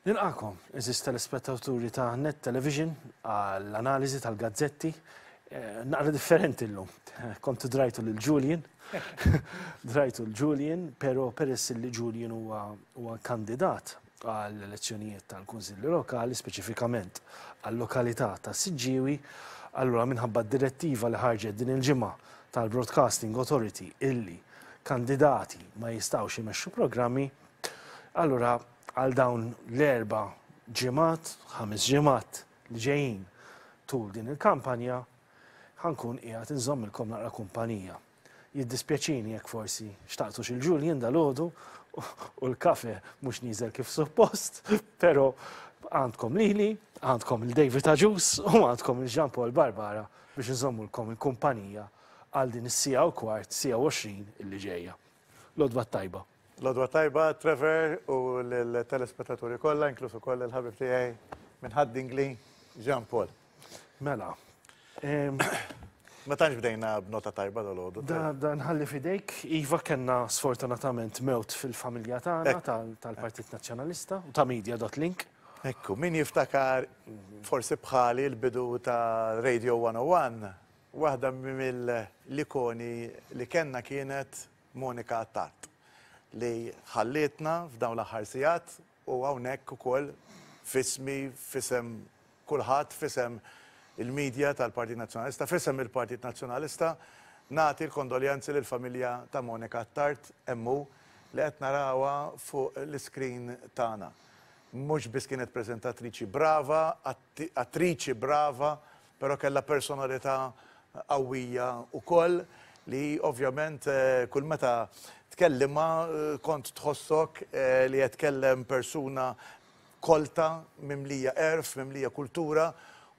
Nilqakom, eżiż telespettaturi ta' Net Television, għall-analiżi tal-gazzetti eh, naqra differenti llum. Kontu drajtu lil Julian, drajtu l Julian, pero peress li Julian huwa kandidat għall-elezzjonijiet tal-Kunsilli Lokali, speċifikament għall-lokalità ta' Siġġiewi, allura minħabba d-direttiva li ħarġet din il-ġimgħa tal-Broadcasting Authority illi kandidati ma jistgħux imexxu programmi, allura għal dawn l-erba' ġimgħat, ħames ġimgħat li ġejjin tul din il-kampanja ħankun qiegħed inżommilkom naqra kumpanija. Jiddispjaċini jekk forsi xtaqtux il-Julian dal-għodu u l-kafe mhux nieżel kif suppost, però għandkom lili, għandkom il-David Aġus u għandkom il-Jean Paul Barbara biex nżommulkom il-kumpanija Għal din is-siegħa u kwart, siegħa u għoxrin li ġejja. L-għodwa t-tajba. L-għodwa t-tajba, Trevor, u lill-telespettaturi kollha, inkluż ukoll il-ħabib tiegħi minn Ħadd Dingli, Jean Paul. Mela. Ma tantx bdejna b'nota tajba dal-għodu. Da nħalli fidejk, iva kellna sfortunatament mewt fil-familja tagħna tal-Partit Nazzjonalista u ta' Media Dot Link. Ekku, min jiftakar forsi bħali l-bidu ta' Radio 101, Waħda mill-ikoni li kellna kienet Monica Attard li ħallietna f'dawn l-aħħar sigħat u hawnhekk ukoll f'ismi, f'isem kulħadd, f'isem il-media tal-Partit Nazzjonalista, f'isem il-Partit Nazzjonalista nagħti l-kondoljanzi lill-familja ta' Monica Attard, MU, li qed narawha fuq l-iscreen tagħna. Mhux biss kienet preżentatriċi brava, attriċi brava, Però kellha personalità qawwija wkoll li ovvjament kull meta tkellimha kont tħossok li qed tkellem persuna kolta, mimlija għerf, mimlija kultura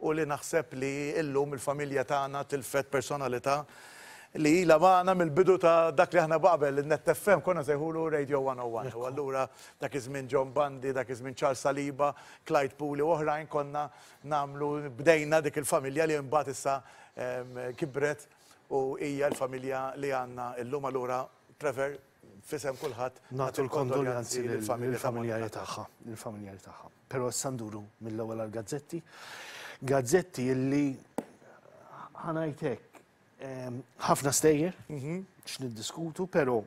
u li naħseb li illum il-familja tagħna tilfet personalità li ilha magħna mill-bidu ta' dak li aħna qabel in-Net FM konna nsejħulu Radio 101. U allura dak iż-żmien John Bandi, dak iż-żmien Charles Saliba, Clyde Puli u oħrajn konna nagħmlu bdejna dik il-familja li mbagħad issa kibret u hija l-familja li għandna llum allura Trevor f'isem kulħadd nagħtu l-kondoljanzi lill-familjari tagħha, lill-familjari tagħha. Però issa nduru mill-ewwel għall-gazzetti. Gazzetti illi ħanajtek ħafna stejjer x'niddiskutu, però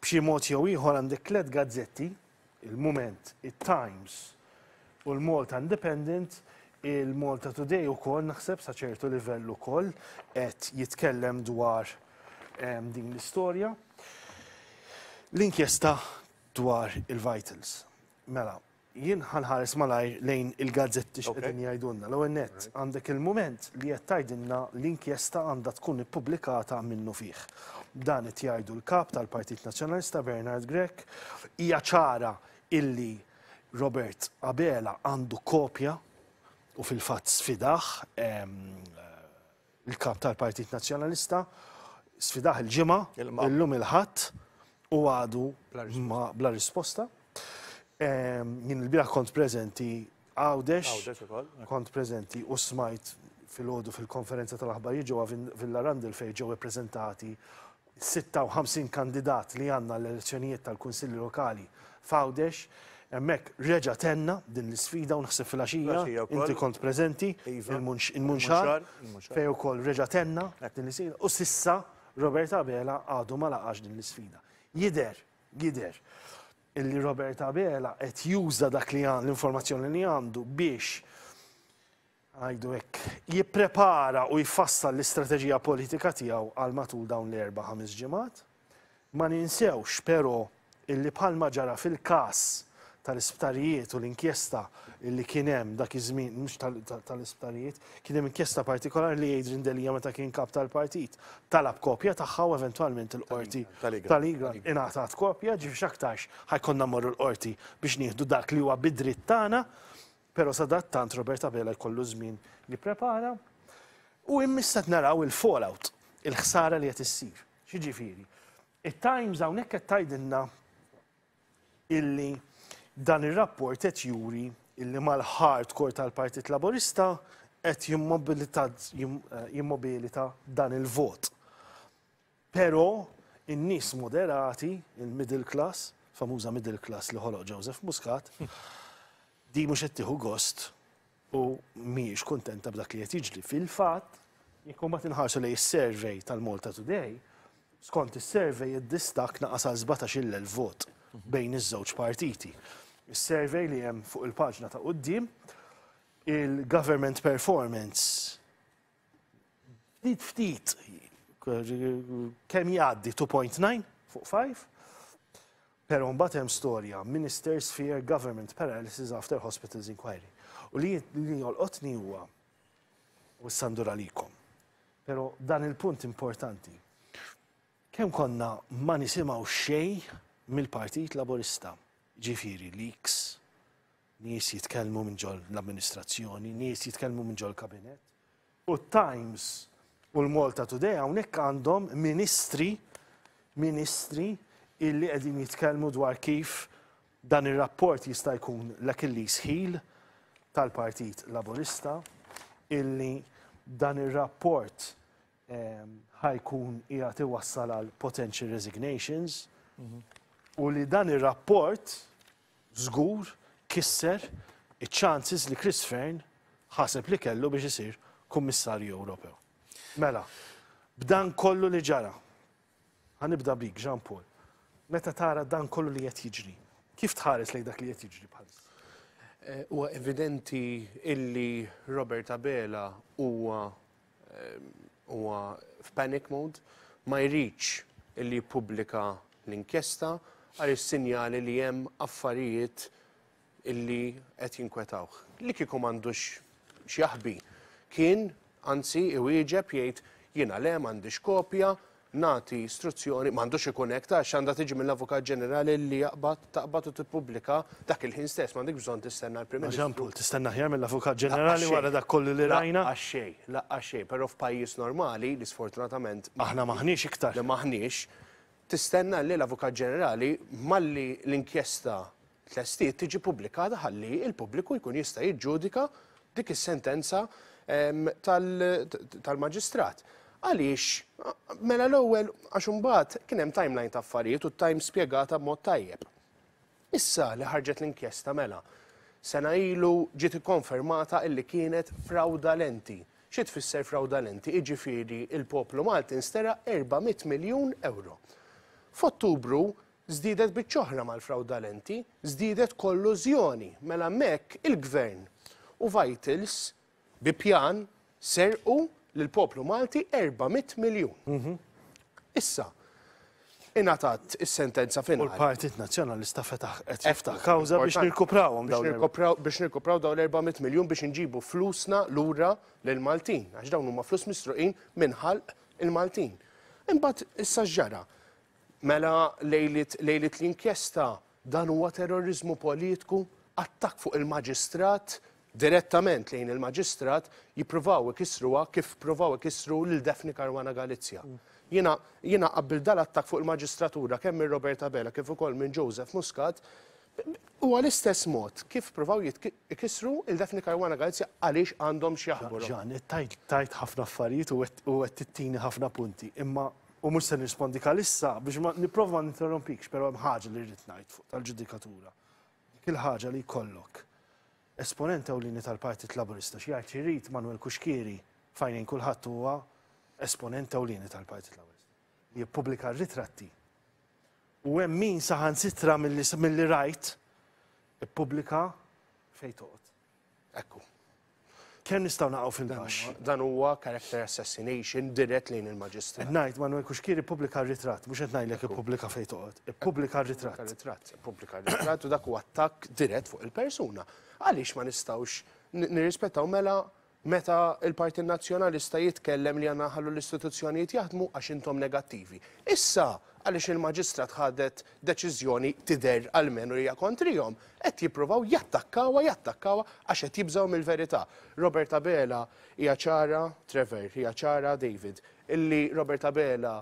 B'xi mod jew ieħor għandek tliet gazzetti, il-Mument, it-Times u l-Malta Independent, il-Malta Today ukoll naħseb sa ċertu livell ukoll qed jitkellem dwar ehm, din l-istorja. L-inkjesta dwar il-vitals. Mela, Jien ħa nħares malajr lejn il-gazzetti x'qegħdin jgħidulna. L-ewwel nett, għandek il-mument li qed tgħidilna li inkjesta għandha tkun ippubblikata minnufih. Dan qed jgħidu l-Kap tal-Partit Nazzjonalista Bernard Grech. Hija ċara illi Robert Abela għandu kopja u fil-fatt sfidah Il-Kap tal-Partit Nazzjonalista sfidah il-Ġimgħa, illum il-Ħadd u għadu bla risposta. Jien ilbieraħ kont preżenti Għawdex, kont preżenti u smajt filgħodu fil-konferenza tal-aħbarijiet ġewwa Villa Randall fejn ġew ippreżentati 56 kandidat li għandna għall-elezzjonijiet tal-Kunsilli Lokali f'Għawdex, hemmhekk reġa' tenna din l-isfida u naħseb filgħaxija inti kont preżenti, il-Munxar, fejn ukoll reġa' tenna din l-isfida u s'issa Robert Abela għadu ma laqax din l-isfida. Jidher, jidher, illi Robert Abela qed juża dak li l-informazzjoni li għandu biex ngħidu hekk, jipprepara u jfassal l-istrateġija politika tiegħu għal matul dawn l-erba' ħames ġimgħat. Ma ninsewx, però, illi bħalma ġara fil-każ tal-isptarijiet u l-inkjesta li kien hemm dak iż-żmien, mhux tal-isptarijiet, kien hemm inkjesta partikolari li Adrian Delia meta kien kap tal-partit talab kopja tagħha u eventwalment il-qorti tal-Igra ingħatat kopja, ġifi x'aktarx ħajkonna mmorru l-qorti biex nieħdu dak li huwa bidritt tagħna. Pero sadattant Robert Abela jkollu żmien jipprepara u immiss qed naraw il-fallout, il-ħsara li qed issir. X'jiġifieri? It-Times hawnhekk qed tgħidilna illi dan ir-rapport qed juri illi mal-hardcore tal-Partit Laburista qed jimmobilita dan il-vot. Però in-nies moderati, il-middle class, famuża middle class li ħoloq Joseph Muscat, di mhux qed tieħu gost u mhijiex kuntenta b'dak li qed jiġri. Fil-fatt, jekk imbagħad inħarsu lejn is-survey tal-Malta Today, skont is-survey id-distakk naqas għal 17-il elf vot bejn iż-żewġ partiti. Is-survey li hemm fuq il-paġna ta' quddiem, il-government performance Ftit ftit kemm jgħaddi 2.9 fuq 5, pero mbagħad hemm storja Ministers fear government paralysis after hospitals inquiry. U li li jolqotni huwa u s-sandur għalikom. Pero dan il-punt importanti. Kemm konna ma nisimgħu xej mill-Partit Laburista, ġifieri leaks, Nies jitkellmu minn ġol l-amministrazzjoni, nies jitkellmu minn ġol kabinett. U t-Times u l-Malta Today hawnhekk għandhom ministri, ministri illi qegħdin jitkellmu dwar kif dan ir-rapport jista' jkun l-Achilles heel tal-Partit Laburista illi dan ir-rapport ehm, ħajkun qiegħed iwassal għal potential resignations mhm. u li dan ir-rapport żgur kisser iċ-chances li Chris Fearne ħaseb li kellu biex isir Kummissarju Ewropew. Mela, b'dan kollu li ġara, ħa nibda bik, Jean Paul, meta tara dan kollu li qed jiġri, kif tħares lejn dak li qed jiġri bħalissa? Eh, huwa evidenti illi Robert Abela huwa huwa f'panic mode, ma jridx li jippubblika l-inkjesta għal is-sinjali li hemm affarijiet li qed jinkwetawh. Li kieku m'għandux x'jaħbi, kien anzi iwieġeb jgħid, jiena le m'għandix kopja, nagħti struzzjoni, ma għandux ikun hekk, ta' x'għandha tiġi mill-Avukat Ġenerali li jaqbad, taqbad u tippubblika dak il-ħin stess, ma għandekx bżonn tistenna l-Prim Ministru. Ma Jean Paul, tistenna aħjar mill-Avukat Ġenerali wara dak kollu li rajna? Lanqas xejn, lanqas xejn, però f'pajjiż normali li sfortunatament aħna m'aħniex iktar, li m'aħniex, tistenna li l-Avukat Ġenerali malli l-inkjesta tlestiet tiġi ppubblikata ħalli l-pubbliku jkun jista' jiġġudika dik is-sentenza tal-maġistrat. Għaliex? Mela l-ewwel għax imbagħad kien hemm timeline ta' affarijiet u t-time spjegata b'mod tajjeb. Issa li ħarġet l-inkjesta mela sena ilu ġiet ikkonfermata illi kienet frawdalenti. Xi tfisser frawdalenti? Jiġifieri l-poplu Malti nsteraq 400 miljun ewro. F'Ottubru Żdiedet biċ-ċoħra mal-frawdalenti, żdiedet kollużjoni, mela hemmhekk il-Gvern u Vitals bi pjan serqu lill-poplu Malti erba' mitt miljun. Issa, ingħatat is-sentenza finali. U l-Partit Nazzjonalista fetaħ, qed jiftaħ kawża biex nirkuprawhom dawn l-erba'. Biex nirkupraw dawn l-erba' mitt miljun biex inġibu flusna lura lill-Maltin, għax dawn huma flus misruqin minn ħalq il-Maltin. Imbagħad issa x'ġara? Mela lejliet lejliet l-inkjesta dan huwa terroriżmu politku, attakk fuq il-maġistrat, direttament lejn il-maġistrat, jippruvaw ikissruha kif pruvaw ikissru lil Daphne Caruana Galizia. Jiena jiena qabbilt dal-attakk fuq il-maġistratura kemm minn Robert Abela kif ukoll minn Joseph Muscat, Huwa l-istess mod kif provaw ikissru il Daphne Caruana Galizia għaliex għandhom x'jaħbu. Ġan, tajt ħafna affarijiet u qed tittini ħafna punti, imma u mhux se nirrispondi għalissa biex nipprova ma ninterrompikx, però hemm ħaġa li rrid ngħid fuq tal-ġudikatura. Dik il-ħaġa li jkollok esponent ewlieni tal-Partit Laburista xi jgħid xi jrid Manuel Kuxkieri fajnejn kulħadd huwa esponent ewlieni tal-Partit Laburista. jippubblika r-ritratti. U hemm min saħansitra milli rajt ippubblika fejn toqgħod. Ekku. Kemm nistgħu naqgħu fil-baxx? Dan huwa character assassination dirett lejn il-Maġistrat. Ngħid Manuel Kuxkier ippubblika r-ritratt, mhux qed ngħidlek ippubblika fejn toqgħod. Ippubblika r-ritratt. Ippubblika r-ritratt u dak huwa attakk dirett fuq il-persuna. Għaliex ma nistgħux nirrispettaw mela Meta l-Partit Nazzjonalista jitkellem li għandna nħallu l-istituzzjonijiet jaħdmu għax intom negattivi. Issa, għaliex il-Maġistrat ħadet deċiżjoni tidher almenu li hija kontrihom, qed jippruvaw jattakkawha, jattakkawha għax qed jibżgħu mill-verità. Robert Abela hija ċara, Trevor, hija ċara, David, illi Robert Abela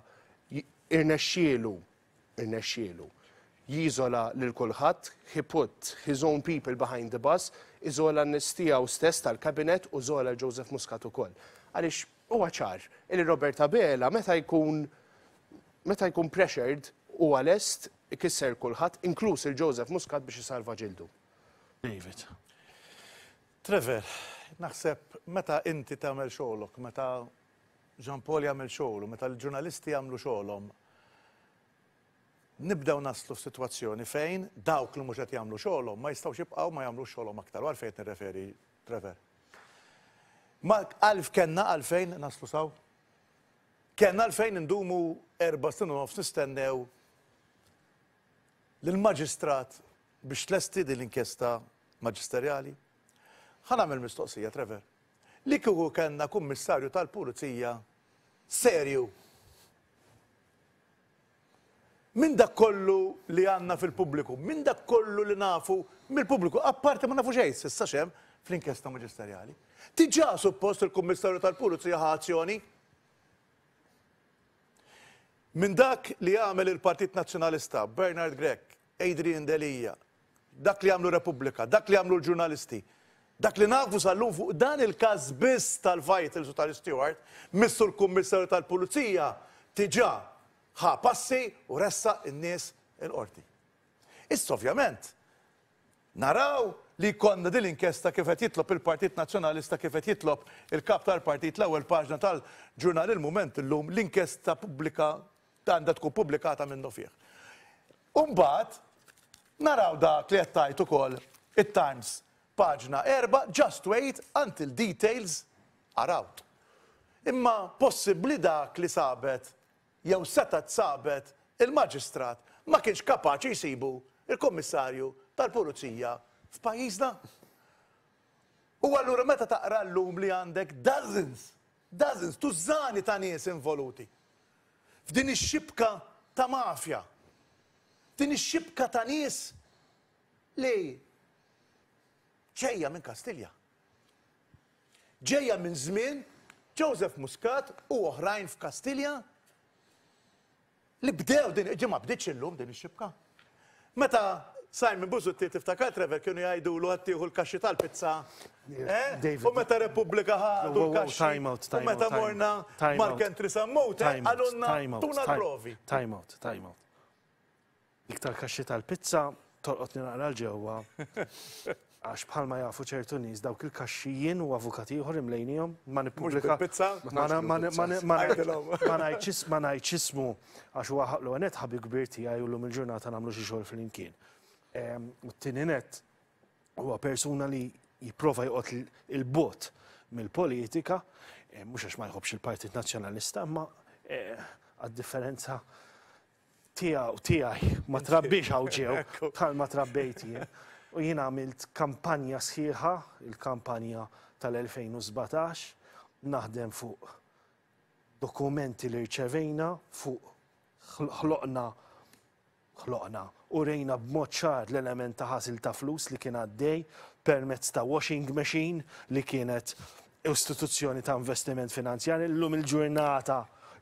irnexxielu Irnexxielu. Jiżola lil kulħadd, he put his own people behind the bus, iżola n-nies tiegħu stess tal-Cabinet u żola lil Joseph Muscat ukoll. Għaliex huwa ċar illi Robert Abela meta jkun meta jkun pressured huwa lest ikisser kulħadd, inkluż lil Joseph Muscat biex isalva ġildu. David. Trevor, naħseb meta inti tagħmel xogħlok, meta Jean Paul jagħmel xogħlu, meta l-ġurnalisti jagħmlu xogħolhom nibdew naslu f'sitwazzjoni fejn dawk li mhux qed jagħmlu xogħolhom ma jistgħux jibqgħu ma jagħmlux xogħolhom aktar. U għalfejn qed nirreferi, Trevor? Ma għalf kellna għalfejn naslu saw? Kellna għalfejn indumu erba' snin u nofs nistennew lill-maġistrat biex tlesti din l-inkjesta maġisterjali? Ħa nagħmel mistoqsija, Trevor. Li kieku kellna Kummissarju tal-Pulizija serju! Minn dak kollu li għandna fil-pubbliku, minn dak kollu li nafu mill-pubbliku, apparti ma nafu xejn s'issa x'hemm fl-inkjesta maġisterjali, diġà suppost il-Kummissarju tal-Pulizija ħa azzjoni. Minn dak li għamel il-Partit Nazzjonalista, Bernard Grech, Adrian Delia, Dak li għamlu Repubblika, dak li għamlu l-ġurnalisti, dak li nafu sal-lum fuq dan il-każ biss tal-Vitals u tal-Isteward, Missu l-Kummissarju tal-Pulizija diġà ħa passi u ressaq in-nies il-Qorti. Issa ovvjament naraw li jkollna din l-inkjesta kif qed jitlob il-Partit Nazzjonalista, kif qed jitlob il-Kap tal-Partit, l-ewwel paġna tal-ġurnal il-Mument illum, l-inkjesta pubblika Għandha tkun pubblikata minnufih. U mbagħad naraw dak li qed tgħid ukoll it-Times, paġna erba', just wait until details are out. Imma possibbli dak li sabet jew setgħet sabet il-Maġistrat ma kienx kapaċi jsibu l-Kummissarju tal-Pulizija f'pajjiżna? U allura meta taqra llum li għandek dozens, dozens, tużżani ta' nies involuti, f'din ix-xibka ta' mafja, f'din ix-xibka ta' nies li ġejja minn Kastilja. Ġejja minn żmien Joseph Muscat u oħrajn f'Kastilja li bdew din, ġi ma bdietx illum din ix-xibka. Meta Simon Busuttil tiftakar Trevor kienu jgħidulu qed tieħu l-kaxxi tal-pizza eh? U meta Repubblika ħadu l-kaxxi u meta morna Mark Entry Sammut eh, qalulna tuna l-provi. Time out, time out. Iktar kaxxi tal-pizza torqodni naqra l-ġewwa. Għax bħalma jafu ċertu nies dawk il-kaxxi jien u avukat ieħor imlejniehom ma nippubblika ma ngħidx ismu għax huwa ħaqlu għenet ħabib kbir tiegħi u llum il-ġurnata nagħmlu xi xogħol flimkien. U t-tieni nett huwa persuna li jipprova joqgħod il-bogħod mill-politika, mhux għax ma jħobbx il-Partit Nazzjonalista, imma għad-differenza tiegħu, tiegħi, ma trabbiex Għawdxew bħal ma trabbejt jien. U jien għamilt kampanja sħiħa, il-kampanja tal-2017, naħdem fuq dokumenti li rċevejna, fuq ħloqna ħloqna u rejna b'mod ċar l-element ta' ħasil ta' flus li kien għaddej permezz ta' washing machine li kienet istituzzjoni ta' investiment finanzjarja. Illum il-ġurnata,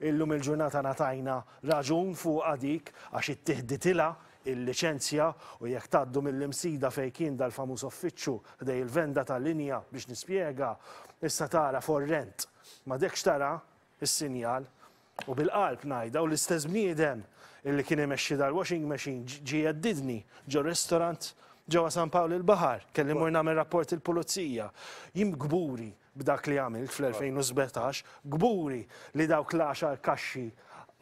illum il-ġurnata ngħatajna raġun fuqha dik għax ittieħditilha l-liċenzja u jekk tgħaddu mill-Imsida fejn kien dal-famuż uffiċċju ħdej il-venda ta' linja biex nispjega, issa tara for rent. M'għadekx tara is-sinjal, u bil-qalb ngħidha, u l-istess bniedem illi kien imexxi dal-washing machine ġie jheddidni ġor-restaurant ġewwa San Pawl il-Baħar, kelli mmur nagħmel rapport il-Pulizija. Jien kburi b'dak li għamilt fl-2017, kburi li dawk l-għaxar kaxxi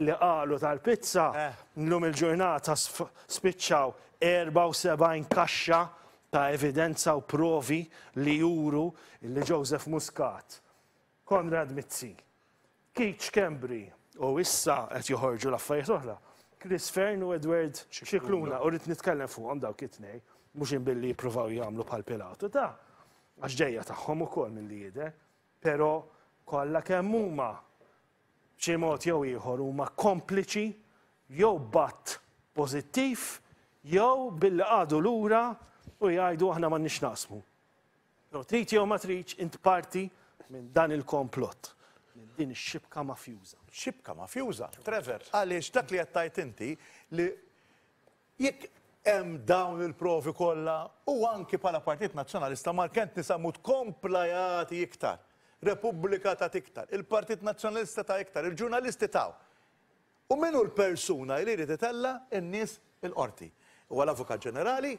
li qalgħu tal-pizza llum il-ġurnata spiċċaw 74 kaxxa ta' evidenza u provi li juru li Joseph Muscat Konrad Mizzi, Keith Schembri u issa qed joħorġu l-affarijiet oħra, Chris Fearne u Edward Scicluna u rrid nitkellem fuqhom dawk it-tnejn, mhux inbilli jippruvaw jagħmlu bħal Pilatu, ta, għax ġejja tagħhom ukoll milli jidher, però kollha kemm huma b'xi mod jew ieħor huma kompliċi jew b'att pożittiv jew billi qagħdu lura u jgħidu aħna m'għandniex naqsmu. Jew trid jew ma tridx int parti minn dan il-komplott, minn din ix-xibka mafjuża. Xibka mafjuża, Trevor, għaliex dak li qed tgħid inti li jekk hemm dawn il-provi kollha u anki bħala Partit Nazzjonalista ma kent nisa mod kompla jagħti iktar. Repubblika tat iktar, il-Partit Nazzjonalista ta iktar, il-ġurnalisti taw. U min hu l-persuna li jrid itella' n-nies il-Qorti? Huwa l-Avukat Ġenerali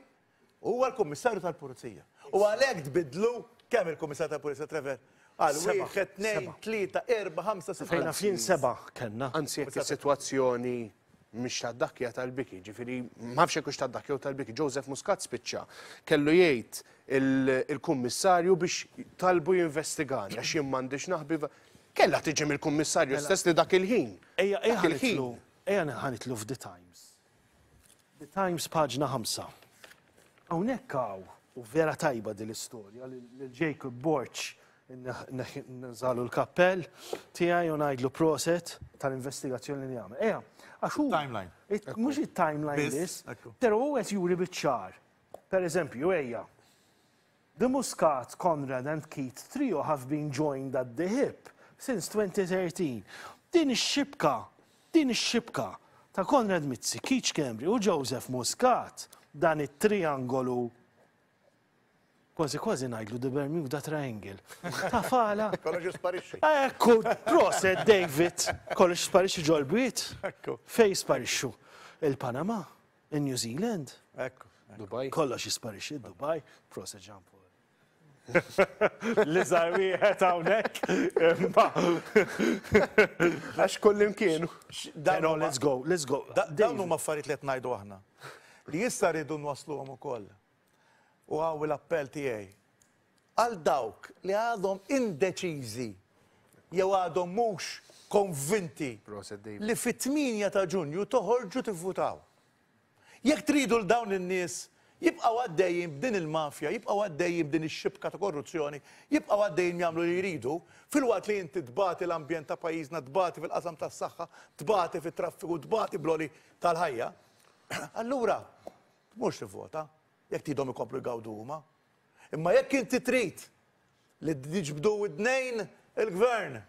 Huwa l-Kummissarju tal-Pulizija. U għalhekk tbiddlu kemm il-Kummissarju tal-Pulizija Trevor? Għal wieħed, tnejn, tlieta, erba', ħamsa, sitta. Fejna fien seba' kellna. Anzi jekk is-sitwazzjoni mhix ta' dak hija tal-biki, ġifieri m'għafx jekk hux ta' dak jew tal-biki. Joseph Muscat spiċċa kellu jgħid il-Kummissarju biex talbu jinvestigani għax jien m'għandix naħbi Kellha tiġi mill-Kummissarju mela- stess li dak il-ħin. Ejja ejja ħanitlu ejja ħanitlu f'The Times. The Times paġna 5. Hawnhekk hawn, u vera tajba din l-istorja, lil Jacob Borg nżalu l-kappell tiegħi u ngħidlu proset tal-investigazzjoni li jagħmel. Eja, għax hu. Timeline. Mhux it-timeline biss, però hu qed juri biċ-ċar. Per eżempju, ejja, The Muscat, Conrad and Keith Trio have been joined at the hip since 2013. Din ix-xibka, din ix-xibka ta' Conrad Mizzi, Keith Schembri u Joseph Muscat, dan it-triangolu, kważi kważi ngħidlu the Bermuda Triangle, ta' fala. Kollox jisparixxi. Ekku, proset David, kollox jisparixxi ġol-bwiet. Fejn jisparixxu? Il-Panama, In-New Zealand? Hekk, Dubai. Kollox jisparixxi f'Dubai. Proset Jean Paul. L-iżgħar wieħed hawnhekk. Għax kullimkien. Però let's go, let's go. Dawn huma affarijiet li qed ngħidu aħna. Li issa rridu nwassluhom ukoll. U hawn l-appell tiegħi għal dawk li għadhom indeċiżi jew għadhom mhux konvinti li fit-8 ta' Ġunju toħorġu tivvutaw. Jekk tridu l dawn in-nies jibqgħu għaddejjin b'din il-mafja, jibqgħu għaddejjin b'din ix-xibka ta' korruzzjoni, jibqgħu għaddejjin jagħmlu li jridu, filwaqt li inti tbati l-ambjent ta' pajjiżna, tbati fil-qasam tas-saħħa, tbati fit-traffiku, tbati bl-għoli tal-ħajja, allura Tmurx tivvota, jekk tridhom ikomplu jgawdu huma. Imma jekk inti trid li niġbdu widnejn il-Gvern,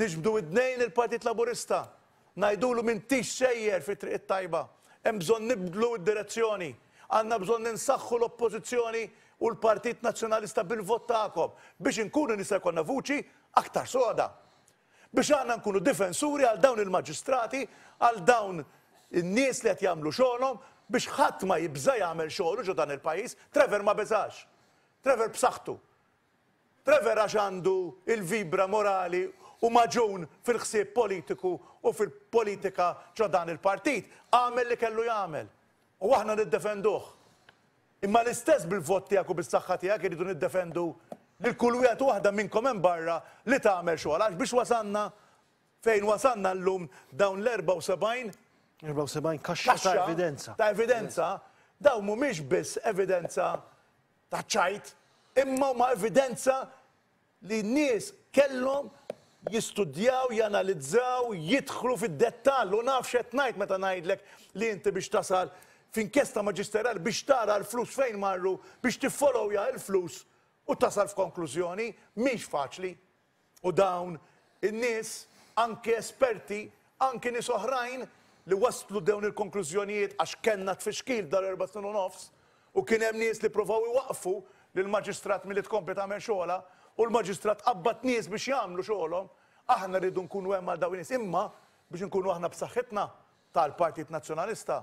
niġbdu widnejn il-Partit Laburista, ngħidulu m'intix sejjer fit-triq it-tajba, hemm bżonn nibdlu d-direzzjoni, għandna bżonn insaħħu l-Oppożizzjoni u l-Partit Nazzjonalista bil-vot tagħkom biex inkunu nistgħu jkollna vuċi aktar soda. biex aħna nkunu difensuri għal dawn il-maġistrati, għal dawn in-nies li qed jagħmlu xogħolhom, biex ħadd ma jibża' jagħmel xogħlu ġo dan il-pajjiż. Trevor ma beżax. Trevor b'saħħtu. Trevor għax għandu l-vibra morali u magħġun fil-ħsieb politiku u fil-politika ġo dan il-partit, għamel li kellu jagħmel. U aħna niddefenduh. Imma l-istess bil-vot tiegħek u bis-saħħa tiegħek irridu niddefendu lil kull wieħed u waħda minnkom hemm barra li tagħmel xogħol għax biex wasalna fejn wasalna llum dawn l-74 74 kaxxa ta' evidenza. Ta' evidenza, dawn mhumiex biss evidenza ta' ċajt, imma huma evidenza li n-nies kellhom jistudjaw, janalizzaw, jidħlu fid-dettall u naf x'qed ngħid meta ngħidlek li inti biex tasal f'inkjesta maġisterali biex tara l-flus fejn marru, biex tiffolowja il-flus u tasal f'konklużjoni, mhix faċli. U dawn in-nies, anki esperti, anki nies oħrajn li waslu dewn il-konklużjonijiet għax kellna tfixkil f'dawn l-erba' snin u nofs, U kien hemm nies li pprovaw iwaqqfu lill-Maġistrat milli tkompli tagħmel xogħolha, u l-Maġistrat qabbad nies biex jagħmlu xogħolhom. Aħna rridu nkunu hemm għal dawn in-nies, imma biex inkunu aħna b'saħħitna, ta l-Partit Nazzjonalista,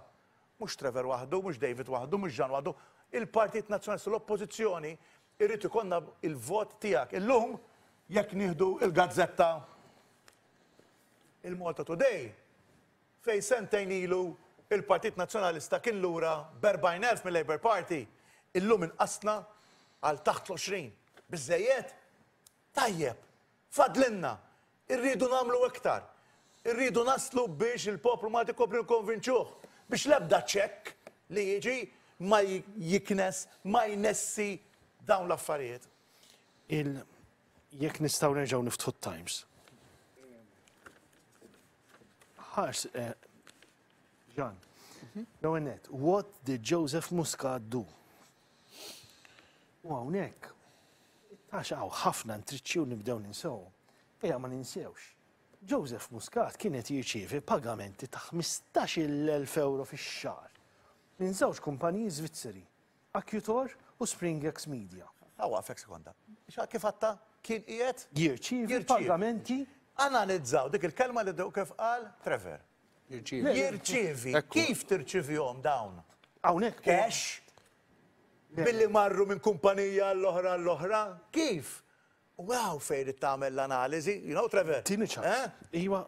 mhux Trevor waħdu, mhux David waħdu, mhux Jean waħdu, il-Partit Nazzjonalista, l-Oppożizzjoni, irrid ikollna l-vot tiegħek. Illum, jekk nieħdu l-gazzetta il-Malta Today, fejn sentejn ilu l-Partit Nazzjonalista kien lura b'erbgħin elf mil-Labour Party, illum inqasna għal taħt l-għoxrin. Biżżejjed? Tajjeb, fadlilna, irridu nagħmlu iktar. Irridu naslu biex il-poplu Malti jkopri nkonvinċuh biex l-ebda ċekk li jiġi ma jiknes, ma jnessi dawn l-affarijiet. Il jekk nistgħu nerġgħu niftħu t-Times. Ħars, eh, Ġan, mhm. l-għonet, what did Joseph Muscat do? U għawnek, għax għaw ħafna ntriċċju nibdew ninsew. Eja ma ninsewx. Joseph Muscat kienet jirċievi pagamenti ta' 15.000 euro fix-xar minn żewġ kumpaniji Zvizzeri. Accutor u Springex Media. Ħa waqfek sekonda. Xa kif għatta kien qiegħed? Jirċievi pagamenti. Analizzaw dik il-kelma li dew kif qal Trevor. Jirċievi. Jirċievi. Kif tirċivihom dawn? Hawnhekk. Cash? Billi marru minn kumpanija għall-oħra għall-oħra? Kif? U hawn fejn irid tagħmel l-analiżi, you know Trevor? Tini ċans. Eh? Iwa.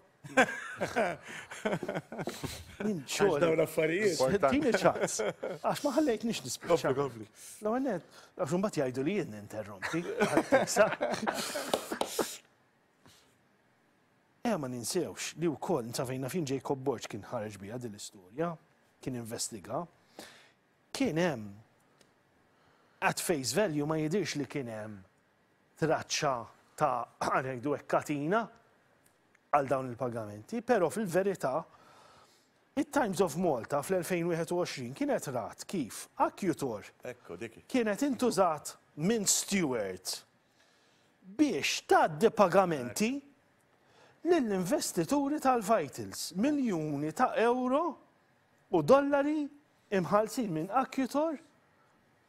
Min xogħol. Dawn l-affarijiet. Tini ċans. Għax ma ħallejt nix nispiċċa. Għafli, L-għonet, għax un bat jgħidu li jien interrompi. Eja ma ninsewx li wkoll nsafejna fin Jacob Borg kien ħareġ bija din l-istorja, kien investiga. Kien hemm. At face value ma jidhirx li kien hemm traċċa ta' ħa ngħidu hekk katina għal dawn il-pagamenti, però fil-verità it-Times of Malta fl-2021 kienet rat kif Accutor kienet intużat minn Stewart biex tgħaddi pagamenti lill-investituri tal-Vitals, miljuni ta' ewro u dollari Imħallsin minn Accutor,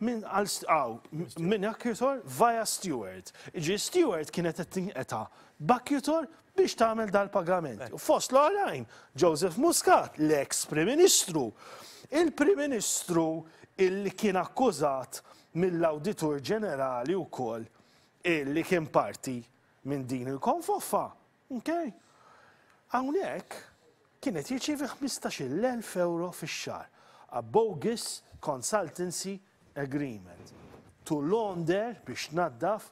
minn għal hawn, minn Accutor via Steward. Jiġifieri Steward kienet qed tinqeta' b'Accutor biex tagħmel dal-pagament. Fost l-oħrajn, Joseph Muscat, l-eks Prim Ministru, il-Prim Ministru li kien akkużat mill-Awditur Ġenerali wkoll li kien parti minn din il-konfoffa, Ok? Hawnhekk kien qed jirċievi ħmistax-il elf ewro fix-xahar a bogus consultancy agreement to launder, biex tnaddaf,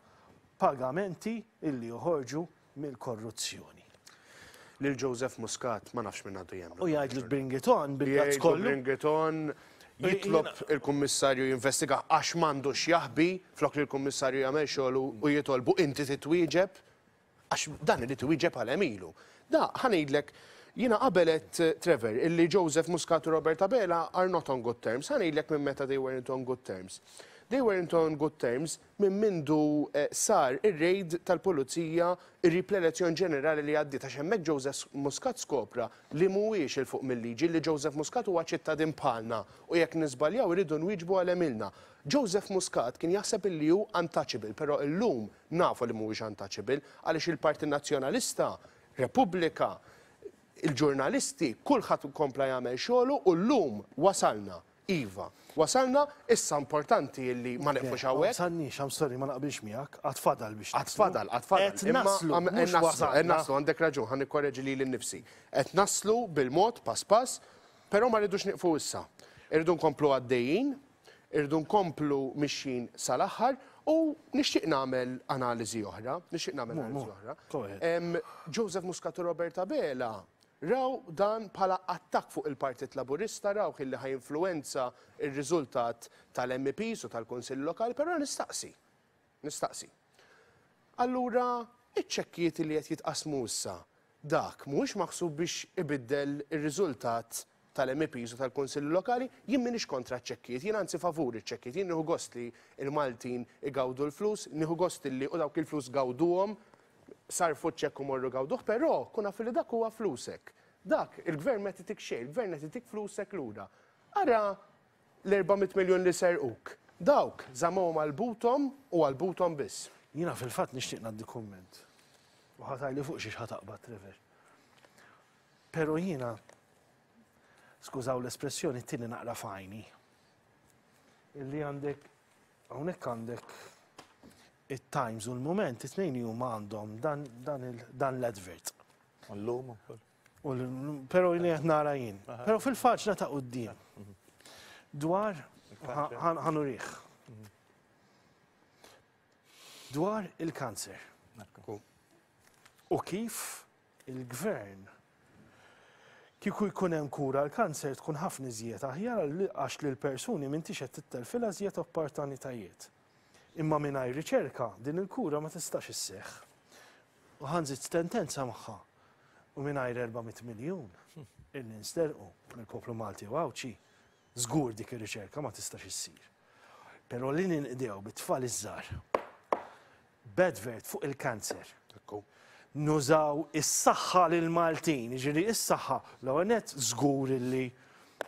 pagamenti illi joħorġu mill-korruzzjoni. Lil Joseph Muscat ma nafx min għadu jemmen. U jgħidlu t-bring it on bil-gazz kollu. Bring it on, jitlob il-kummissarju jinvestiga għax m'għandux jaħbi, flok li l-kummissarju jagħmel xogħlu u jitolbu inti titwieġeb. Għax dan irid iwieġeb għal għemilu. Da, ħa ngħidlek, jiena qabel għedt, Trevor, illi Joseph Muscat u Robert Abela are not on good terms. Ħa ngħidlek minn meta they weren't on good terms. They weren't on good terms minn mindu sar ir-rejd tal-Pulizija qrib l-elezzjon ġenerali li għaddiet għax hemmhekk Joseph Muscat skopra li mhuwiex 'il fuq mil-liġi, li Joseph Muscat huwa ċittadin bħalna u jekk niżbaljaw irridu nwieġbu għal għemilna. Joseph Muscat kien jaħseb illi hu untouchable, però illum, Nafu li mhuwiex untouchable għaliex il-Partit Nazzjonalista, Repubblika, il-ġurnalisti, kulħadd kompla jagħmel xogħlu u llum wasalna. Iva, wasalna, issa importanti illi ma neqfux hawnhekk. Le, ma wasalniex, I'm sorry, ma naqbilx miegħek, għad fadal biex naslu. Għad fadal, għad fadal. Qed naslu, mhux wasalna. Qed naslu, għandek raġun, ħa nikkoreġi lili nnifsi. Qed naslu bil-mod, pass pass, però ma rridux nieqfu issa. Irridu nkomplu għaddejjin. Irridu nkomplu mixjin sal-aħħar u nixtieq nagħmel analiżi oħra, nixtieq nagħmel analiżi oħra. Joseph Muscat u Robert Abela raw dan bħala attakk fuq il-Partit Laburista, rawh illi ħa jinfluwenza r-riżultat tal-MEPs u tal-Kunsilli Lokali, però nistaqsi, Nistaqsi. Allura, iċ-ċekkijiet li qed jitqassmu issa, dak mhuwiex maħsub biex ibiddel ir-riżultat tal-MEPs u tal-Kunsilli Lokali? Jien m'iniex kontra ċ-ċekkijiet, jien anzi favur iċ-ċekkijiet, jien nieħu gost li l-Maltin igawdu l-flus, nieħu gost illi u dawk il-flus gawduhom, sarfu ċ-ċekk u morru gawduh, però kun af illi dak huwa flusek. Dak, il-Gvern m'qed itik xejn, il-Gvern qed itik flusek lura. Ara L-erba' mitt miljun li serquk. Dawk, żammewhom għal buthom u għal buthom biss. Jiena fil-fatt nixtieq ngħaddi kumment. U ħa tgħidli fuq xiex ħa taqbad, Trevor. Pero jiena, skużaw l-espressjoni, tini naqra fajni. Illi għandek, hawnhekk għandek it-Times u l-Mument, it-tnejn huma għandhom dan l-advert. Għallum ukoll. Pero jini għet nara jien. Pero fil-faċna ta' uddim. Dwar ħanuriħ. Dwar il-kanser. U kif il-gvern kiku jkun hemm kura l-kanser tkun ħafna iżjed aħjar għax li l-persuni minn tixet tittelfilha iżjed opportunitajiet. Imma mingħajr riċerka din il-kura ma tistax isseħħ. U ħa nżid stentenza magħha. U mingħajr 400 miljun illi nsterqu mill-poplu Malti u Għawdxi, żgur dik ir-riċerka ma tistax issir. Però li ninqdew bit-tfal iż-żgħar b'advert fuq il-kanser. Ekku. Nużaw is-saħħa lill-Maltin, jiġifieri is-saħħa l-ewwel nett żgur illi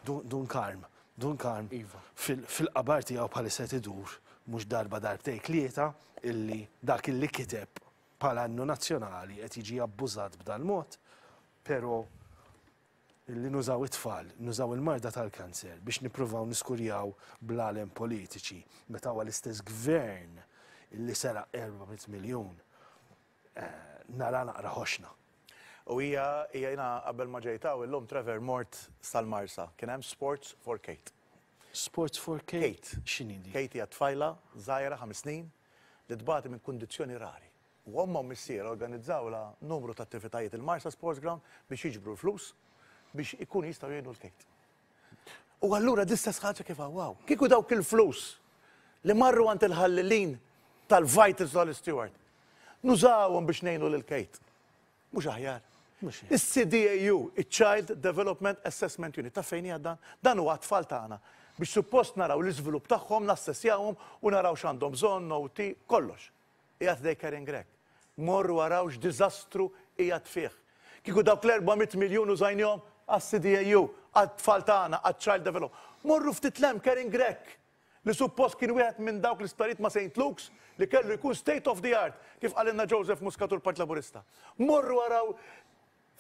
Dun Karm, Dun Karm iva. fil-qabar tiegħu bħalissa qed idur mhux darba darbtejn tlieta illi dak illi kiteb bħala innu nazzjonali qed jiġi abbużat b'dal-mod, però li nużaw it-tfal, nużaw il-marda tal-kanser biex nippruvaw niskurjaw bl-għalem politiċi, meta huwa l-istess gvern li seraq 400 miljun, nara naqra ħoxna. U hija, hija jiena qabel ma ġejt hawn illum Trevor mort sal-Marsa, kien hemm Sports for Kate. Sports for Kate? Kate. X'inhi dik? Kate hija tfajla żgħira ħames snin li tbati minn kundizzjoni rari. u ommha u missierha organizzawlha numru ta' attivitajiet il-Marsa Sports Ground biex jiġbru l-flus biex ikunu jistgħu jgħinu l-Kate. U allura l-istess ħaġa kif hawn. Kieku dawk il-flus li marru għand il-ħallelin tal-Vitals u tal-Isteward nużawhom biex ngħinu lill-Kate, mhux aħjar? Is-CDAU, iċ-Child Development Assessment Unit, taf fejn hija dan? Dan huwa għat-tfal tagħna biex suppost naraw l-iżvilupp tagħhom, nassessjawhom u naraw x'għandhom bżonn, OT, kollox. Qiegħed they carrying Grech. Morru araw x'diżastru qiegħed fih. Kieku dawk l-400 miljun użajnihom għas-CDAU, għat-tfal tagħna, għaċ-child develop. Morru ftit 'l hemm carrying Grech li suppost kien wieħed minn dawk l-isptarijiet ma' Saint Luke's li kellu jkun state of the art, kif qalilna Joseph Muscat u l-Partit Laburista. Morru araw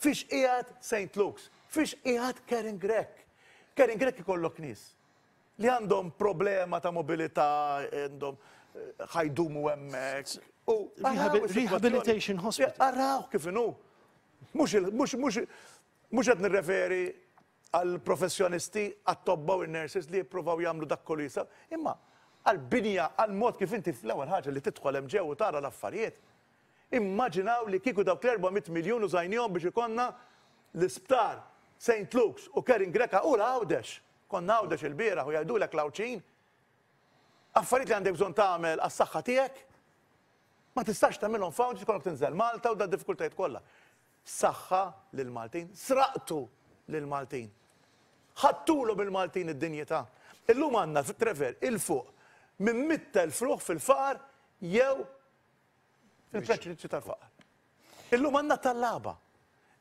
fiex qiegħed Saint Luke's. Fiex qiegħed carrying Grech. Carrying Grech ikollok nies. li għandhom problema ta' mobilità, għandhom ħa jdumu hemmhekk. U Rehabilitation Hospital. Arawh kif inhu. Mhux mhux mhux mhux qed nirreferi għall-professjonisti, għat-tobba u n-nurses li jippruvaw jagħmlu dak kollu jistgħu, imma għall-binja, għall-mod kif inti fl-ewwel ħaġa li tidħol hemm ġew u tara l-affarijiet. Immaġinaw li kieku dawk l-400 miljun użajnihom biex ikollna l-isptar Saint Luke's u Karen Greca u l-Għawdex. Kont Għawdex ilbieraħ u jgħidulek l-Għawdxin, affarijiet li għandek bżonn tagħmel għas-saħħa tiegħek, ma tistax tagħmilhom f'Għawdex ikollok tinżel Malta u dad-diffikultajiet kollha. Saħħa lill-Maltin. Sraqtu lill-Maltin. Ħadtulhom il-Maltin id-dinjità. Illum għandna fit-Trever 'il fuq minn mitt elf ruħ fil-faqar jew Il-preġudizzju tal-faqar. Illum għandna tallaba.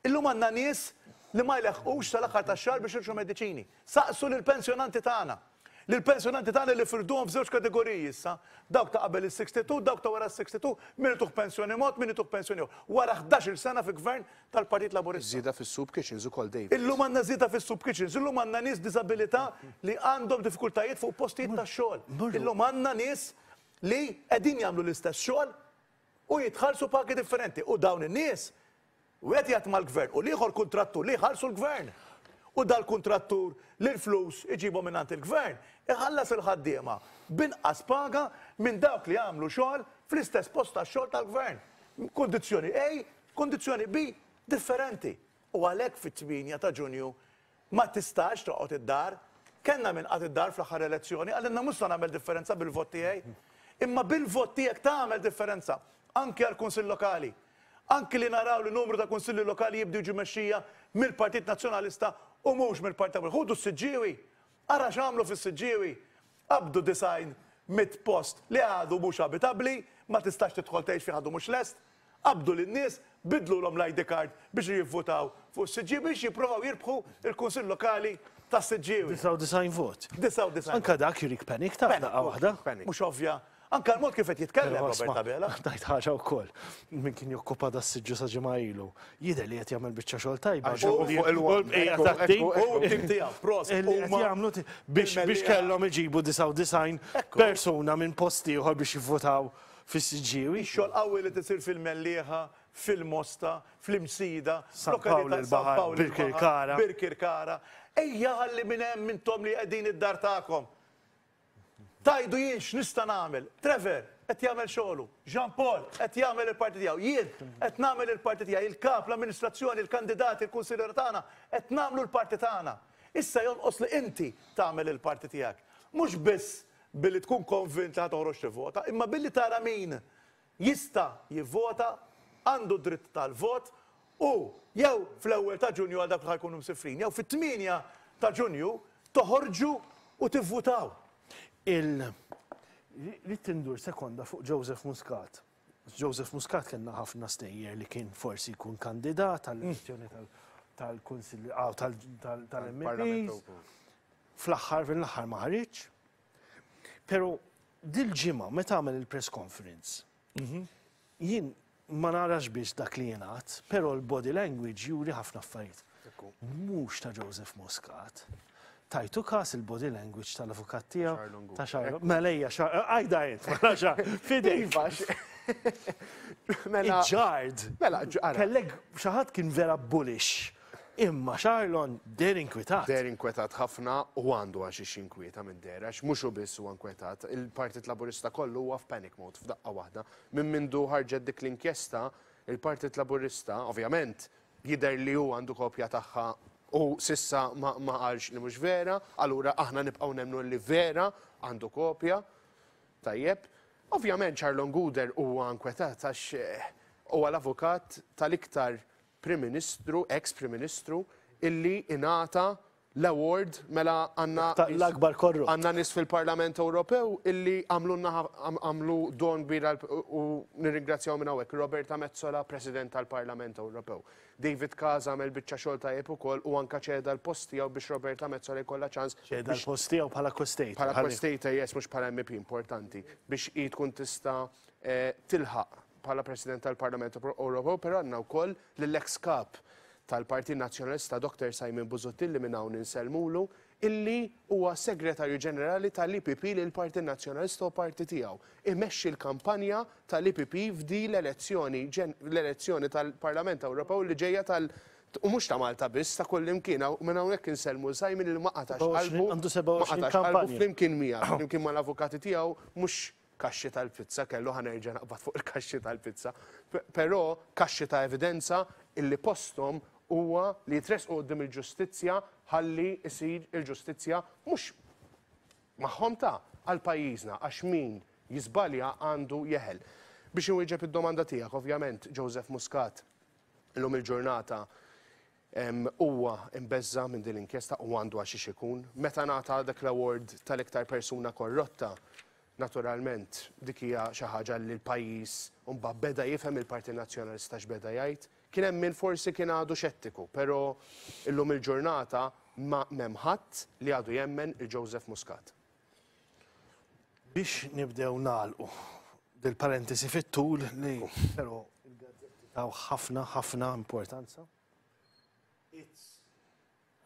Illum għandna nies li ma jleħqux sal-aħħar tax-xahar biex jirċu mediċini. Saqsu lill-pensjonanti tagħna. Lill-pensjonanti tagħna li firduhom f'żewġ kategoriji issa, dawk ta' qabel is-62, dawk ta' wara s-62, min ituh pensjoni mod, min ituh pensjoni ieħor. Wara ħdax-il sena fi gvern tal-Partit Laburista. Iż-żieda fis-soup kitchens ukoll, David. Illum għandna żieda fis-soup kitchens. Illum għandna nies b'diżabilità li għandhom diffikultajiet fuq postijiet tax-xogħol. Illum għandna nies li qegħdin jagħmlu l-istess xogħol u jitħallsu pagi differenti u dawn in-nies wieħed jgħid mal-Gvern u l-ieħor kuntrattur li jħallsu l-Gvern. U dal-kuntrattur li l-flus iġibhom mingħand il-Gvern iħallas il-ħaddiema b'inqas paga minn dawk li jagħmlu xogħol fl-istess post tax-xogħol tal-Gvern. Kundizzjoni A, kundizzjoni B differenti. U għalhekk fit-8 ta' Ġunju Ma tistax toqgħod id-dar. Kellna min qagħad id-dar fl-aħħar elezzjoni, qalilna mhux se nagħmel differenza bil-vot tiegħi. Imma bil-vot tiegħek tagħmel differenza, anki għall-Kunsill Lokali. Anki li naraw li numru ta' Kunsilli Lokali jibdu jiġu mexxija mill-Partit Nazzjonalista u mhux mill-Partit Laburista. Ħudu s-Siġġiewi! Ara x'għamlu fis-Siġġiewi! qabdu 90 mit post li għadu mhux abitabbli, ma tistax tidħol tgħix fih għadu mhux lest, qabdu lin-nies, biddlulhom l-ID card biex jivvutaw fuq is-siġġiewi biex jipprovaw jirbħu l-Kunsill Lokali tas-Siġġiewi. 99 vot. 99 vot. Anke dak jurik panic ta' daqqa waħda. Panic, panic. Mhux ovvja Anke l-mod kif qed jitkellem Però Robert isma', Abela. tajt ħaġa wkoll. Min kien jokkupa das-siġġu sa ġimgħa ilu, jidher li qed jagħmel biċċa xogħol tajba. Għax hu fuq il-waqt. U l-bqija Ekku, tat-tim ekku, ekku. u t-tim tiegħu. Proset. Illi qed Huma jagħmlu t- biex bil-mellieħa. biex kellhom iġibu 99 Ekku. persuna minn post ieħor biex jivvutaw fis-Siġġiewi. Ix-xogħol qawwi li qed isir fil-Mellieħa, fil-Mosta, fl-Imsida, San Pawl f'lokalità San il-Baħar, Pawl il-Baħar, Birkirkara. Birkirkara. Ejja ħalli minn hemm intom li qegħdin id-dar tagħkom. Tgħidu jien x'nista' nagħmel? Trevor qed jagħmel xogħlu. Jean Paul qed jagħmel il-parti tiegħu. Jien qed nagħmel il-parti tiegħi. Il-Kap, l-amministrazzjoni, il-kandidati, il-kunsilliera tagħna qed nagħmlu l-parti tagħna. Issa jonqos li inti tagħmel il-parti tiegħek. Mhux biss billi tkun konvint li ħa toħroġ tivvota, imma billi tara min jista' jivvota, għandu d-dritt tal-vot u, jew fl-ewwel ta' Ġunju għal dawk li ħa jkunu msifrin, jew fit-tmienja ta' Ġunju toħorġu u tivvutaw. Il Rrid tindur sekonda fuq Joseph Muscat. Joseph Muscat kellna ħafna stejjer li kien forsi jkun kandidat għall-elezzjoni tal tal-Kunsill tal tal tal-MEPs. Fl-aħħar mill-aħħar ma ħariġx. Pero dil-ġimgħa meta għamel il-press conference, mhm. jien ma narax biex dak li jenat, pero l-body language juri ħafna affarijiet. Mhux ta' Joseph Muscat. Tajtu kas il-body language tal-avukat tiegħu ta' xarlu. Melejja xarlu, għajda jent, mela fidej. Mela. Ġard. Mela, ġard. Kellek xaħat kien vera bullish Imma Charlon deher inkwetat. Deher inkwetat ħafna u għandu għal xiex jinkwieta minn deher għax mhux hu biss huwa nkwetat, il-Partit Laburista kollu huwa f'panic mode f'daqqa waħda. Minn mindu ħarġet dik l-inkjesta, il-Partit Laburista, ovvjament, jidher li hu għandu kopja tagħha u s'issa ma qalx li mhux vera, allura aħna nibqgħu nemmnu li vera għandu kopja. Tajjeb. Ovvjament Charlon Guder huwa nkwetat għax huwa l-avukat tal-iktar Prim Ministru, ex Prim Ministru, illi ingħata l-award mela għandna. Ta' l-akbar korrutt. Għandna nies fil-Parlament Ewropew illi għamlulna għamlu don kbir għal u nirringrazzjahom minn hawnhekk. Roberta Metsola, President tal-Parlament Ewropew. David Casa għamel biċċa xogħol tajjeb ukoll u anke ċeda l-post tiegħu biex Roberta Metsola jkollha ċans. Ċeda l-post tiegħu bħala co-state. Bħala co-state, yes, mhux bħala MP importanti, biex hi tkun tista' tilħaq Bħala President tal-Parlament Ewropew però għandna wkoll lill-eks Kap tal-Partit Nazzjonalista Dr. Simon Busuttil li minn hawn insellmulu, illi huwa Segretarju Ġenerali tal-EPP li l-Partit Nazzjonalista hu parti tiegħu. Imexxi l-kampanja tal-EPP f'di l-elezzjoni l-elezzjoni tal-Parlament Ewropew li ġejja tal u mhux ta' Malta biss, ta' kullimkien. Minn hawnhekk insellmu lil Simon li ma qatax qalbu ma qatax qalbu flimkien miegħek, flimkien mal-avukati tiegħu mhux kaxxi tal-pizza, kellu ħa nerġa' naqbad fuq il-kaxxi tal-pizza, però kaxxi ta' evidenza illi posthom huwa li jitressqu quddiem il-ġustizzja ħalli issir il-ġustizzja mhux magħhom ta' għal pajjiżna għax min jiżbalja għandu jeħel. Biex inwieġeb id-domanda tiegħek, ovvjament Joseph Muscat illum il-ġurnata Huwa imbeżża' minn din l-inkjesta u għandu għaxiex ikun. Meta ngħata dak l-award tal-iktar persuna korrotta, naturalment dik hija xi ħaġa li l-pajjiż mbagħad beda jifhem il-Partit Nazzjonalista x'beda jgħid. Kien hemm min forsi kien għadu xettiku, però illum il-ġurnata m'hemm ħadd li għadu jemmen il-Joseph Muscat. Biex nibdew nagħlqu dil-parentesi fit-tul li però il-gazzetti taw ħafna ħafna importanza. It's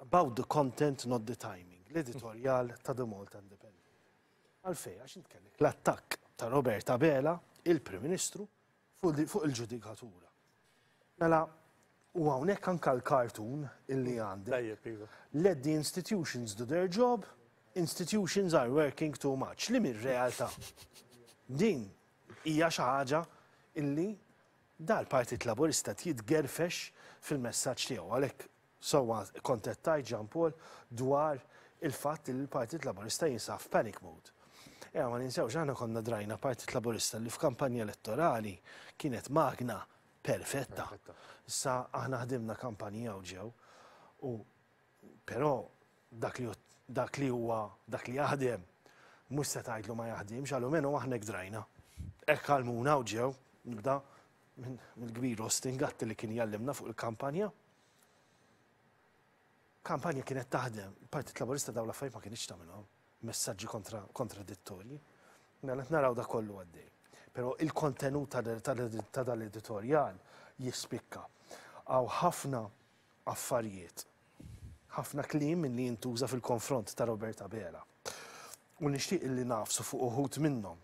about the content not the timing, l-editorjal ta' The Malta Independent. Għalfej, għax intkellek l-attakk ta' Robert Abela, il-Prim Ministru, fuq il-ġudikatura. Mela, u hawnhekk anke l-kartun illi għandek. Iva. Let the institutions do their job, institutions are working too much, li mir-realtà. Din hija xi ħaġa illi dal-Partit Laburista tjitgerfex fil-messaġġ tiegħu għalhekk Sewwa kkontettajt Jean Paul dwar il-fatt li l-Partit Laburista jinsab f'panic mode. Ejja ma ninsewx, aħna konna drajna Partit Laburista li f'kampanja elettorali kienet magna perfetta. Issa aħna ħdimna kampanji hawn ġew u però dak li dak li huwa dak li jaħdem mhux se tgħidlu ma jaħdimx, alumenu aħna hekk drajna. Hekk għallmuna hawn ġew, nibda mill-kbir Austin Gatti li kien jgħallimna fuq il-kampanja. Kampanja kienet taħdem, il-Partit Laburista dawn l-affarijiet ma kienx tagħmilhom, messaġġi kontradittorji. Mela qed naraw da kollu għaddej. Però il-kontenut ta' dan l-editorjal jispikka. Għaw ħafna affarijiet, ħafna kliem minn li jintuża fil-konfront ta' Robert Abela. U nixtieq li nafsu fuq uħud minnhom.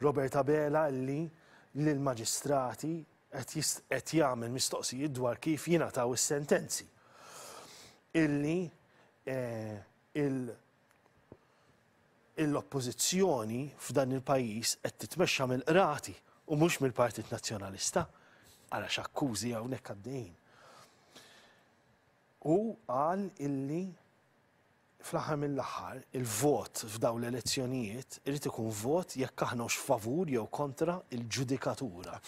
Robert Abela li lill-maġistrati qed jagħmel mistoqsijiet dwar kif jingħataw is-sentenzi. Illi eh, l-oppożizzjoni f'dan il-pajjiż qed titmexxa mill-qrati u mhux mill-Partit Nazzjonalista għala x'akkużi hawnhekk għaddejjin. U qal illi Fl-aħħar mill-aħħar, il-vot f'dawn l-elezzjonijiet irid ikun vot jekk aħnahux favur jew kontra l-ġudikatura.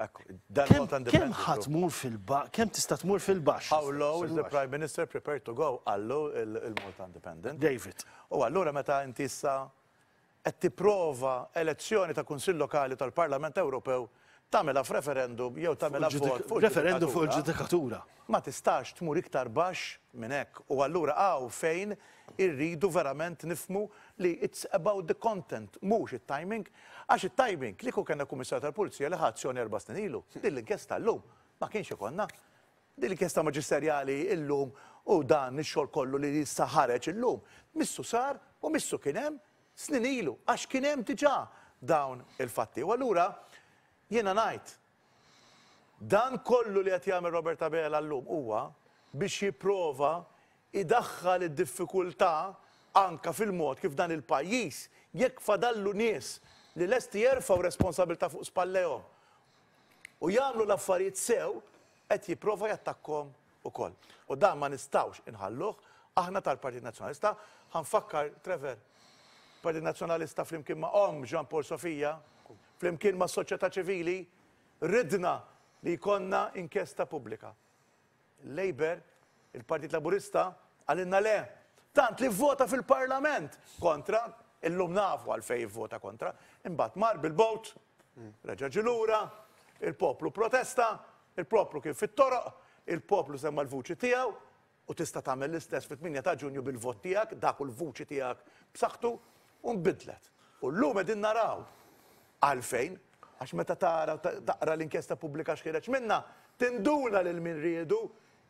Kemm ħa tmur fil-baxx, kemm tista' tmur fil-baxx? How low is the Prime Minister prepared to go, qallu il-Malta Independent. David. U allura meta inti issa qed tipprova elezzjoni ta' Kunsill Lokali u tal-Parlament Ewropew tagħmilha f'referendum jew tagħmilha b'vot fuq referendum fuq il-ġudikatura. Ma tistax tmur iktar baxx minn hekk u allura hawn fejn irridu verament nifhmu li it's about the content mhux it-timing għax it-timing kieku kellna Kummissarju tal-Pulizija li ħa azzjoni erba' snin ilu din l-inkjesta llum ma kienx ikollna Din l-inkjesta maġisterjali illum u dan ix-xogħol kollu li issa ħareġ illum, missu sar u missu kien hemm snin ilu, għax kien hemm diġà dawn il-fatti. U allura jiena ngħid, dan kollu li qed jagħmel Robert Abela llum huwa biex jipprova jdaħħal id-diffikultà anke fil-mod kif dan il-pajjiż, jekk fadallu nies li lesti jerfgħu responsabilità fuq spallejhom u jagħmlu l-affarijiet sew qed jipprova jattakkhom ukoll. U dan ma nistgħux inħalluh, aħna tal-Partit Nazzjonalista, ħa nfakkar, Trevor, Partit Nazzjonalista flimkien ma' omm Jean Paul Sofia, flimkien mas-soċjetà ċivili, ridna li jkollna inkjesta pubblika. Labour, il-Partit Laburista, qalilna le, tant li vvota fil-Parlament kontra, illum nafu għalfejn ivvota kontra, imbagħad mar bil-bowt, reġa' ġie lura, il-poplu protesta, il-poplu kien fit-toroq, il-poplu semma' l-vuċi tiegħu, u tista' tagħmel l-istess fit-8 ta' Ġunju bil-vot tiegħek, dak hu l-vuċi tiegħek b'saħħtu, u nbidlet. U llum qegħdin naraw għalfejn, għax meta tara u taqra l-inkjesta pubblika x'ħireġ minnha, tinduna lil min riedu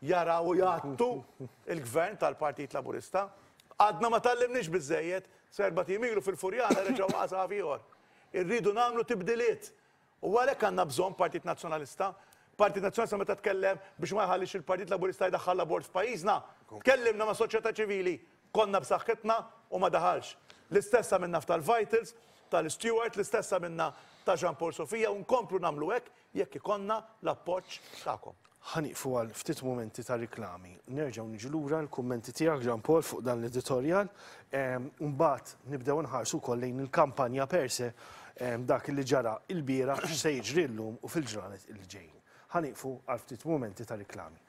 jaraw u jgħattu l-Gvern tal-Partit Laburista. Għadna ma tgħallimniex biżżejjed, s'erbgħat ijiem ilu fil-Furjana reġa' waqa' saf ieħor. Irridu nagħmlu tibdiliet U għalhekk għandna bżonn Partit Nazzjonalista. Partit Nazzjonalista meta tkellem biex ma jħallix il-Partit Laburista jdaħħal l-abort f'pajjiżna, tkellimna ma' soċjetà ċivili, konna b'saħħitna u ma daħalx. L-istess għamilna f'tal-Vitals, tal-Stewart, l-istess għamilna ta' Jean Paul Sofia u nkomplu nagħmlu hekk jekk ikollna l-appoġġ tagħkom. Ħa nieqfu għal ftit mumenti ta' riklami. Nerġgħu niġu lura għall-kummenti tiegħek, Jean Paul, fuq dan l-editorjal. U mbagħad nibdew inħarsu wkoll lejn il-kampanja per se, dak li ġara ilbieraħ, x'se jiġri llum u fil-ġranet li ġejjin. Ħa nieqfu għal ftit mumenti ta' riklami.